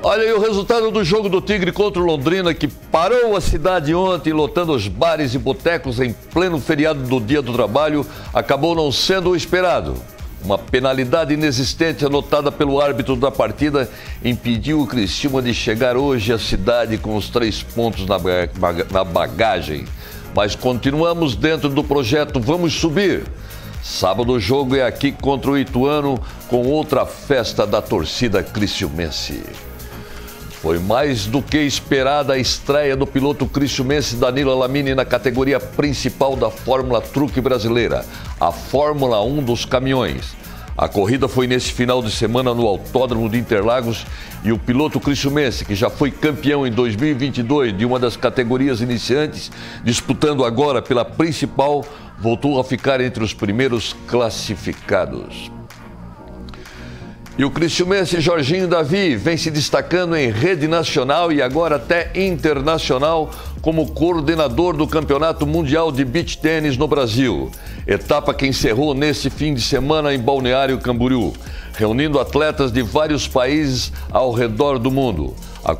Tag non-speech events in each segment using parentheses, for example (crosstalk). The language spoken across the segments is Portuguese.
Olha aí o resultado do jogo do Tigre contra o Londrina, que parou a cidade ontem, lotando os bares e botecos em pleno feriado do Dia do Trabalho, acabou não sendo o esperado. Uma penalidade inexistente anotada pelo árbitro da partida impediu o Criciúma de chegar hoje à cidade com os três pontos na bagagem. Mas continuamos dentro do projeto Vamos Subir. Sábado o jogo é aqui contra o Ituano com outra festa da torcida criciumense. Foi mais do que esperada a estreia do piloto cristiumense Danilo Alamini na categoria principal da Fórmula Truque Brasileira, a Fórmula 1 dos caminhões. A corrida foi nesse final de semana no Autódromo de Interlagos e o piloto cristiumense, que já foi campeão em 2022 de uma das categorias iniciantes, disputando agora pela principal, voltou a ficar entre os primeiros classificados. E o cristiumense Jorginho Davi vem se destacando em rede nacional e agora até internacional como coordenador do Campeonato Mundial de Beach Tênis no Brasil. Etapa que encerrou nesse fim de semana em Balneário Camboriú, reunindo atletas de vários países ao redor do mundo. A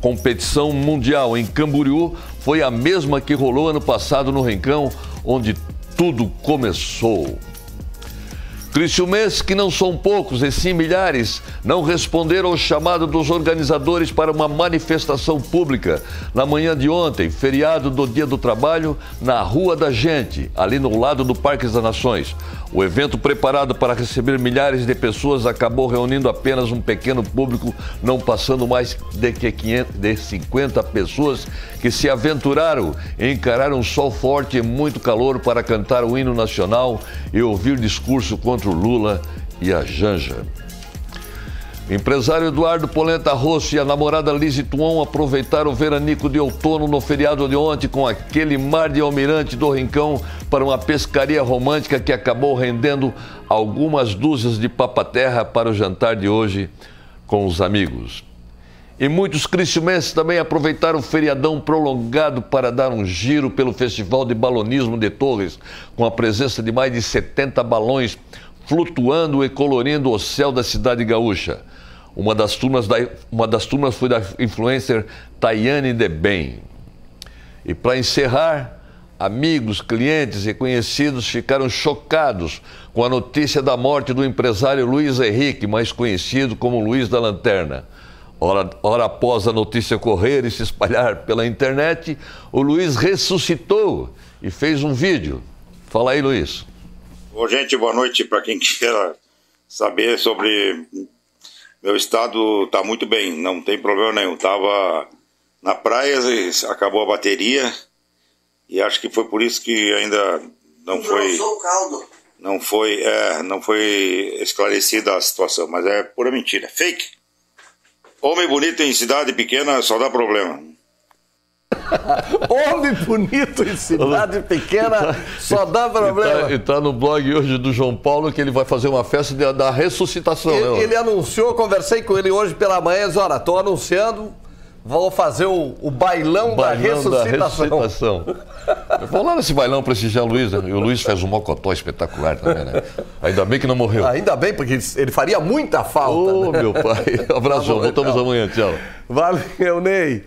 competição mundial em Camboriú foi a mesma que rolou ano passado no Rincão, onde tudo começou. Cristiumenses, que não são poucos e sim milhares, não responderam ao chamado dos organizadores para uma manifestação pública na manhã de ontem, feriado do Dia do Trabalho, na Rua da Gente, ali no lado do Parque das Nações. O evento preparado para receber milhares de pessoas acabou reunindo apenas um pequeno público, não passando mais de, que 500, de 50 pessoas que se aventuraram em encarar um sol forte e muito calor para cantar o hino nacional e ouvir discurso contra o Lula e a Janja. Empresário Eduardo Polenta Rosso e a namorada Lise Tuon aproveitaram o veranico de outono no feriado de ontem com aquele mar de almirante do Rincão para uma pescaria romântica que acabou rendendo algumas dúzias de papaterra para o jantar de hoje com os amigos. E muitos cristiumenses também aproveitaram o feriadão prolongado para dar um giro pelo Festival de Balonismo de Torres, com a presença de mais de 70 balões flutuando e colorindo o céu da cidade gaúcha. Uma das turmas, da, uma das turmas foi da influencer Tayane Debem. E para encerrar, amigos, clientes e conhecidos ficaram chocados com a notícia da morte do empresário Luiz Henrique, mais conhecido como Luiz da Lanterna. Hora, hora após a notícia correr e se espalhar pela internet, o Luiz ressuscitou e fez um vídeo. Fala aí, Luiz. Ô, gente, boa noite para quem queira saber sobre meu estado está muito bem, não tem problema nenhum. Tava na praia, acabou a bateria e acho que foi por isso que ainda não foi não foi é, não foi esclarecida a situação, mas é pura mentira, fake. Homem bonito em cidade pequena só dá problema. (laughs) Homem bonito em cidade pequena só dá problema. E está tá no blog hoje do João Paulo que ele vai fazer uma festa de, da ressuscitação. Ele, né, ele anunciou, conversei com ele hoje pela manhã, disse, olha, estou anunciando, vou fazer o, o bailão, o bailão da ressuscitação. Da ressuscitação. Vou lá nesse bailão prestigiar o Luiz, né? E o Luiz fez um mocotó espetacular também, né? Ainda bem que não morreu. Ainda bem, porque ele faria muita falta. Ô, oh, né? meu pai. (laughs) Abraço, tá voltamos amanhã, tchau. Valeu, Ney.